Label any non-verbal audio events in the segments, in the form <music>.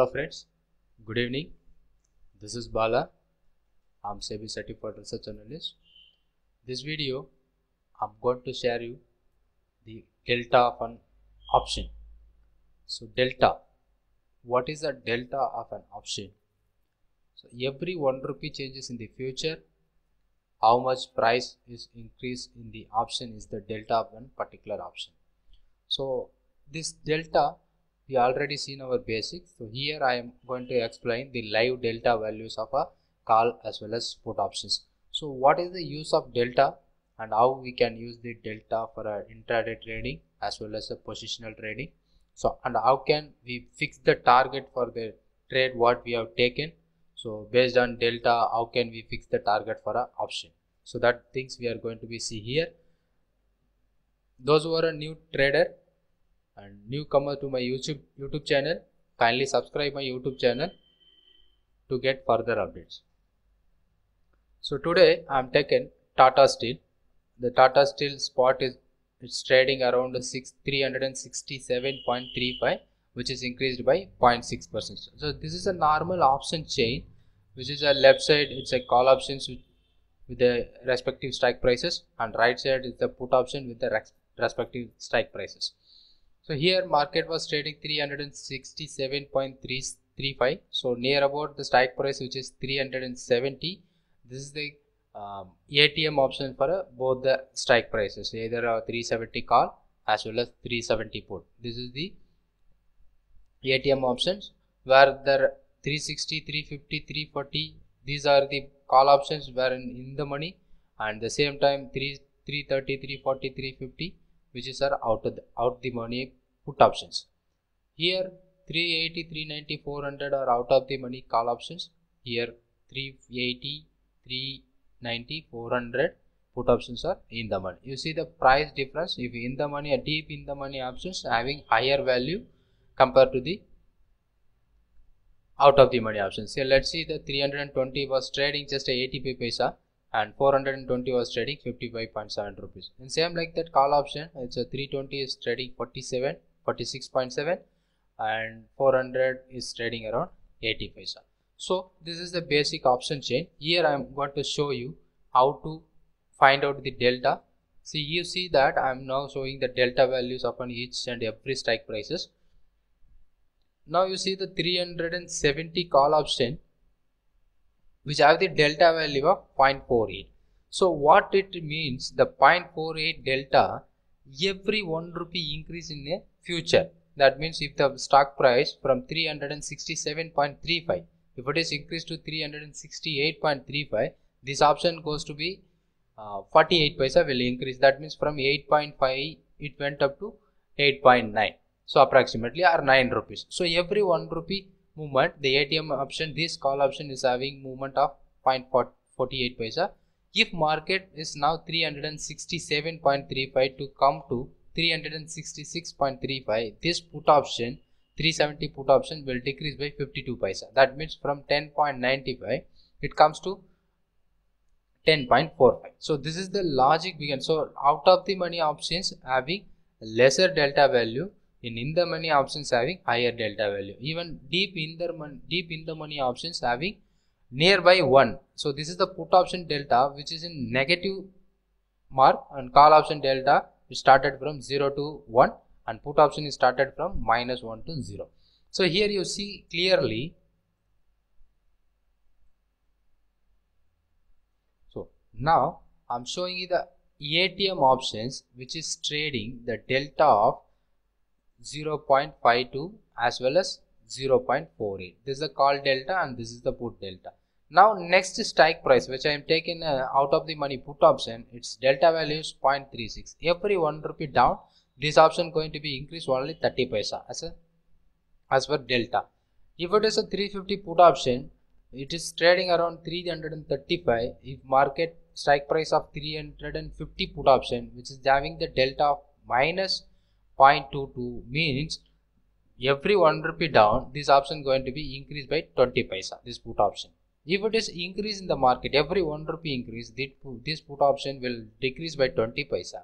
Hello friends, good evening. This is Bala. I'm SEBI certified research analyst. This video, I'm going to share you the delta of an option. So delta, what is the delta of an option? So every one rupee changes in the future, how much price is increased in the option is the delta of one particular option. So this delta we already seen our basics. So here i am going to explain the live delta values of a call as well as put options. So what is the use of delta and how we can use the delta for a intraday trading as well as a positional trading? So and how can we fix the target for the trade what we have taken? So based on delta how can we fix the target for a option? So that things we are going to be see here. Those who are a new trader and newcomer to my YouTube YouTube channel, kindly subscribe my YouTube channel to get further updates. So today I am taking Tata Steel. The Tata Steel spot is it's trading around 6 367.35 which is increased by 0.6 percent. So this is a normal option chain which is a left side it's a call options with the respective strike prices and right side is the put option with the respective strike prices. So here market was trading 367.335. So near about the strike price which is 370. This is the um, ATM option for uh, both the strike prices either a 370 call as well as 370 put. This is the ATM options where the 360, 350, 340 these are the call options where in, in the money and the same time 3 330, 340, 350 which is are out of the, out the money put options. Here 380, 390, 400 are out of the money call options. Here 380, 390, 400 put options are in the money. You see the price difference if in the money a deep in the money options having higher value compared to the out of the money options. So let's see the 320 was trading just a 80 paisa and 420 was trading 55.7 rupees. And same like that call option, it's a 320 is trading 47 46.7 and 400 is trading around 80 paisa. So this is the basic option chain. Here I am going to show you how to find out the delta. See you see that I am now showing the delta values upon each and every strike prices. Now you see the 370 call option which have the delta value of 0.48. So what it means the 0.48 delta every 1 rupee increase in the future. That means if the stock price from 367.35 if it is increased to 368.35 this option goes to be uh, 48 paisa will increase. That means from 8.5 it went up to 8.9 so approximately are 9 rupees. So every 1 rupee movement the atm option this call option is having movement of 0.48 paisa if market is now 367.35 to come to 366.35 this put option 370 put option will decrease by 52 paisa. That means from 10.95 it comes to 10.45 so this is the logic began so out of the money options having lesser delta value in in the money options having higher delta value. Even deep in the money deep in the money options having nearby 1 so this is the put option delta which is in negative mark and call option delta started from 0 to 1 and put option is started from minus 1 to 0. So here you see clearly so now I'm showing you the ATM options which is trading the delta of 0.52 as well as 0.48 this is the call delta and this is the put delta now next strike price which I am taking uh, out of the money put option its delta value is 0.36. Every 1 rupee down this option going to be increased only 30 paisa as a as per delta. If it is a 350 put option it is trading around 335 if market strike price of 350 put option which is having the delta of minus 0.22 means every 1 rupee down this option going to be increased by 20 paisa this put option if it is increase in the market, every 1 rupee increase, this put option will decrease by 20 paisa.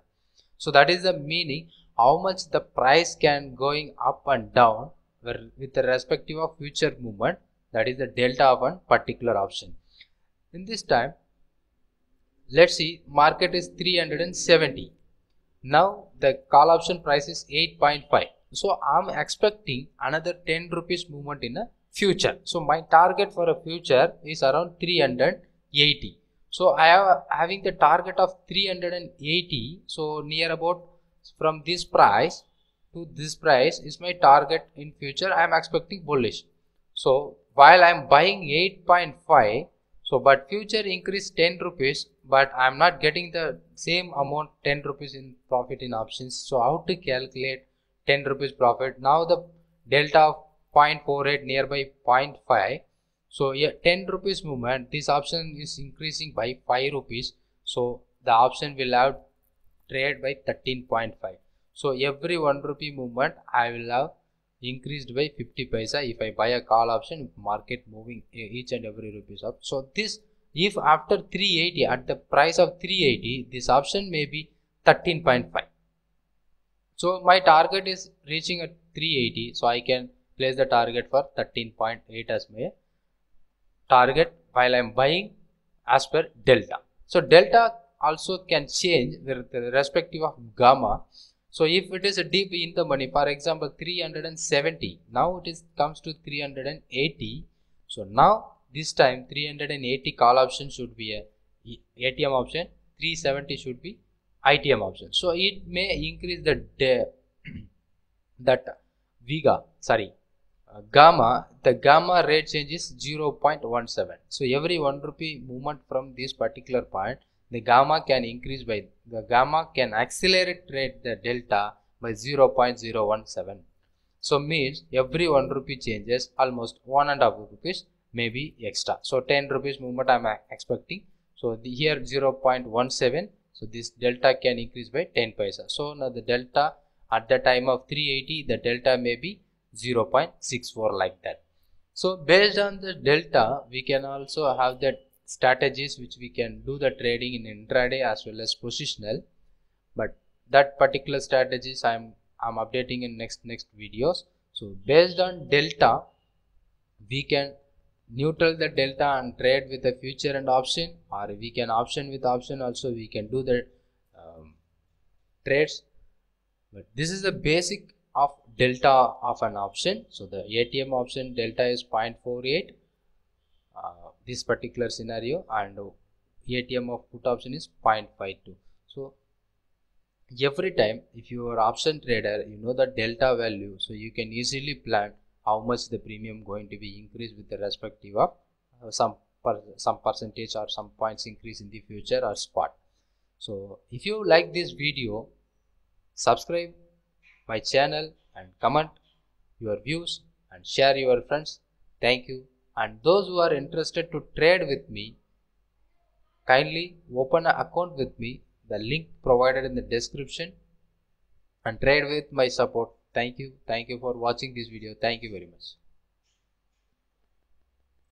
So that is the meaning how much the price can going up and down with the respective of future movement that is the delta of one particular option. In this time let's see market is 370 now the call option price is 8.5 so i'm expecting another 10 rupees movement in a future. So my target for a future is around 380 so i am having the target of 380 so near about from this price to this price is my target in future. I am expecting bullish. So while i am buying 8.5 so but future increase 10 rupees but i'm not getting the same amount 10 rupees in profit in options. So how to calculate 10 rupees profit? Now the delta of 0.48 nearby 0.5 so yeah 10 rupees movement. This option is increasing by 5 rupees. So the option will have trade by 13.5 so every 1 rupee movement i will have increased by 50 paisa. If I buy a call option market moving each and every rupees up. So this if after 380 at the price of 380 this option may be 13.5 so my target is reaching at 380 so I can place the target for 13.8 as my target while I am buying as per delta so delta also can change with respective of gamma so if it is a dip in the money, for example, 370, now it is comes to 380. So now this time 380 call option should be a ATM option, 370 should be ITM option. So it may increase the <clears throat> that Vega, sorry, uh, gamma, the gamma rate change is 0.17. So every 1 rupee movement from this particular point, the gamma can increase by the gamma can accelerate rate the delta by 0.017 so means every 1 rupee changes almost one and a half rupees may be extra. So 10 rupees movement i'm expecting. So here 0.17 so this delta can increase by 10 paisa. So now the delta at the time of 380 the delta may be 0.64 like that. So based on the delta we can also have that strategies which we can do the trading in intraday as well as positional. But that particular strategies i'm i'm updating in next next videos. So based on delta we can neutral the delta and trade with the future and option or we can option with option also we can do the um, trades. But this is the basic of delta of an option. So the atm option delta is 0.48 uh, this particular scenario and ATM of put option is 0.52 so every time if you are option trader you know the delta value so you can easily plan how much the premium going to be increased with the respective of uh, some per, some percentage or some points increase in the future or spot. So if you like this video subscribe my channel and comment your views and share your friends. Thank you. And those who are interested to trade with me kindly open an account with me. The link provided in the description. And trade with my support. Thank you. Thank you for watching this video. Thank you very much